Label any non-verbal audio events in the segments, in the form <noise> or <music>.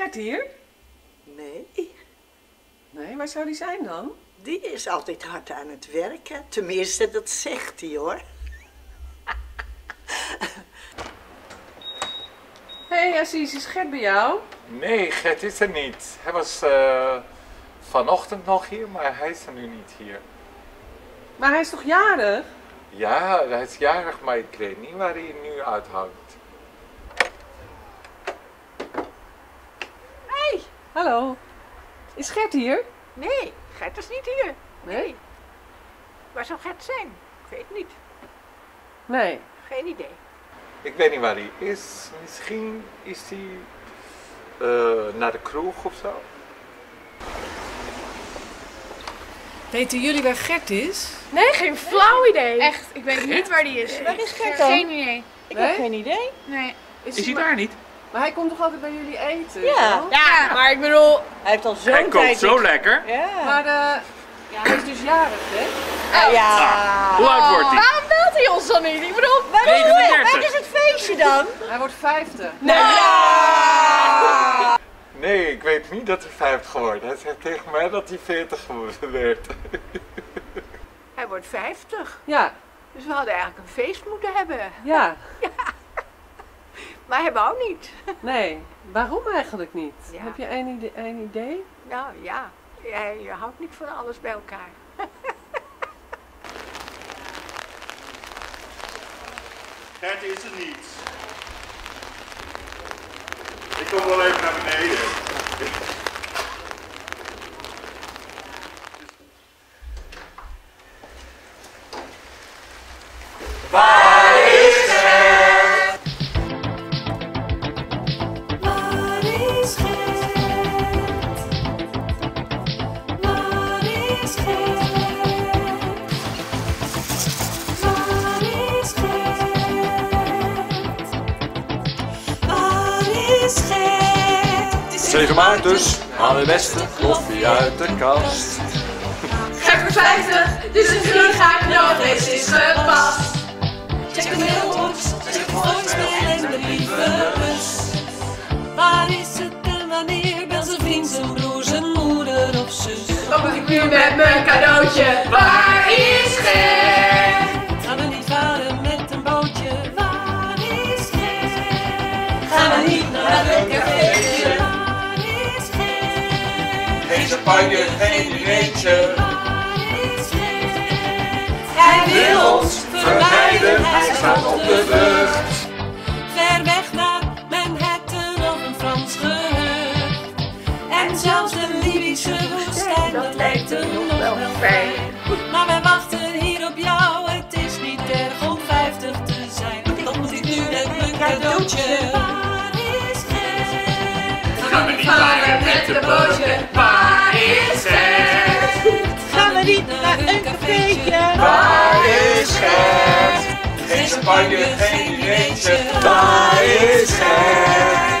Gert hier? Nee, Nee, waar zou die zijn dan? die is altijd hard aan het werken. Tenminste, dat zegt hij hoor. Hé, <laughs> hey, Assis, is Gert bij jou? Nee, Gert is er niet. Hij was eh, vanochtend nog hier, maar hij is er nu niet hier. Maar hij is toch jarig? Ja, hij is jarig, maar ik weet niet waar hij nu uithangt. Hey, hallo. Is Gert hier? Nee, Gert is niet hier. Nee? Waar zou Gert zijn? Ik weet niet. Nee. Geen idee. Ik weet niet waar hij is. Misschien is hij eh, naar de kroeg of zo. Weten jullie waar Gert is? Nee, geen flauw idee. Echt, ik weet niet waar die is. Waar is Gert dan? Geen idee. Ik Nee? heb geen idee. Nee. Is, hij daar niet? Maar hij komt toch altijd bij jullie eten? Ja. Ja, maar ik bedoel... Hij heeft al zo'n Hij tijd... kookt zo lekker. Ja. Maar eh, ja, hij is dus jarig, hè? Ah, ja. Hoe oud wordt hij? Waarom belt hij ons dan niet? Ik bedoel, waarom? 39. Waar is het feestje dan? Hij wordt 50. Nee, ik weet niet dat hij 50 wordt. Hij zegt tegen mij dat hij 40 geworden werd. Hij wordt 50. Ja, Dus we hadden eigenlijk een feest moeten hebben. ja. Maar hij wou niet. Nee. Waarom eigenlijk niet? Ja. Heb je een idee? Een idee? Nou ja, hij houdt niet van alles bij elkaar. <laughs> Gert is er niet. Ik kom wel even naar beneden. Waar 7 maart dus, haal de beste koffie uit de kast. Gert wordt 50, dus een vlieghaaknoodreis is gepast. Check de mailbox, check de voicemail en de brievenbus. Waar is het en wanneer? Bel zijn vriend, zijn broer, zijn moeder of zus. Wat moet ik nu met mijn cadeautje? Waar is Gert? Geen champagne, geen dinertje. Waar is Gert? Hij wil ons Vermijden, hij staat op de vlucht. Ver weg naar Manhattan of een Frans gehucht. En zelfs de Libische woestijn, dat lijkt er nog wel fijn. Maar wij wachten hier op jou, het is niet erg om 50 te zijn. Wat moet ik nu met mijn cadeautje? Waar is Gert? Gaan we niet varen met de bootje? Gert? Gaan we niet naar een cafeetje? Waar is Gert? Geen champagne, geen dinertje. Waar is Gert?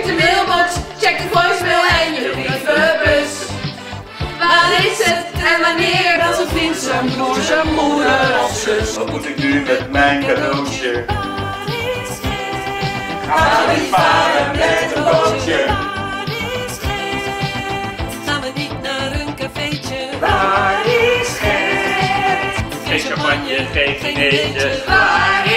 Check de mailbox, check de voicemail en je brievenbus. Waar is het en wanneer? Bel zijn vriend, zijn broer, zijn moeder of zus. Wat moet ik nu met mijn cadeautje? We niet varen met een bootje? Waar is Gert? Gaan we niet naar een cafeetje? Waar is Gert? Geen champagne, geen dinertje. Waar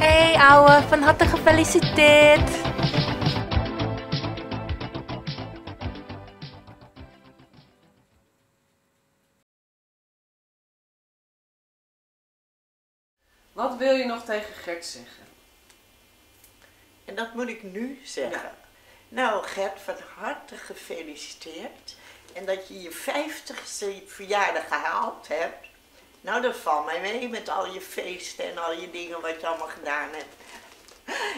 Douwe, van harte gefeliciteerd. Wat wil je nog tegen Gert zeggen? En dat moet ik nu zeggen. Nou, Gert, van harte gefeliciteerd. En dat je je 50ste verjaardag gehaald hebt. Nou, dat valt mij mee met al je feesten en al je dingen wat je allemaal gedaan hebt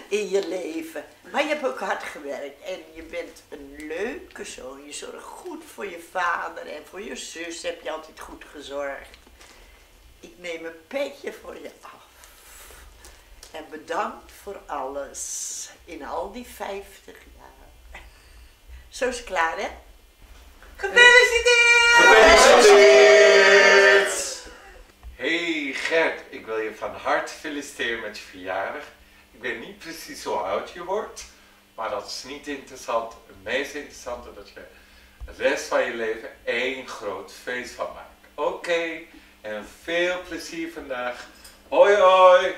in je leven. Maar je hebt ook hard gewerkt en je bent een leuke zoon. Je zorgt goed voor je vader en voor je zus heb je altijd goed gezorgd. Ik neem een petje voor je af. En bedankt voor alles in al die 50 jaar. Zo is het klaar, hè? Gefeliciteerd! Gefeliciteerd! Gert, ik wil je van harte feliciteren met je verjaardag. Ik weet niet precies hoe oud je wordt, maar dat is niet interessant. Het meest is dat je de rest van je leven één groot feest van maakt. Oké, en veel plezier vandaag. Hoi hoi!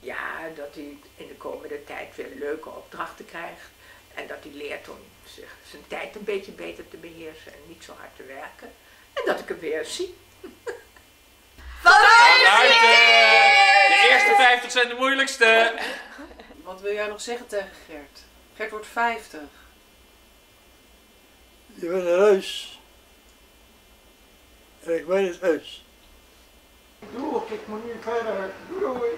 Ja, dat hij in de komende tijd weer leuke opdrachten krijgt. En dat hij leert om zich, zijn tijd een beetje beter te beheersen en niet zo hard te werken. En dat ik hem weer zie. <laughs> Van harte! De eerste 50 zijn de moeilijkste. Wat wil jij nog zeggen tegen Gert? Gert wordt 50. Je bent een reus. En ik ben het heus. Doei, ik moet niet verder. Doei.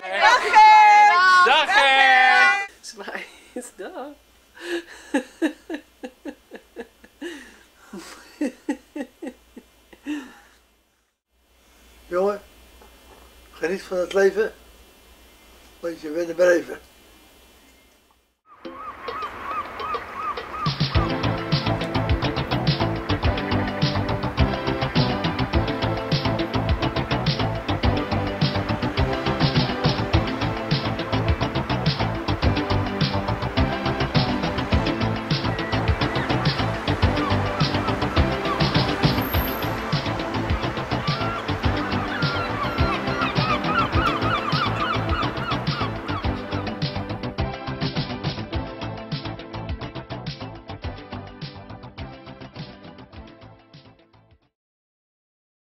Dag Gert! Dag Gert! Dag. Van het leven, want je een breven.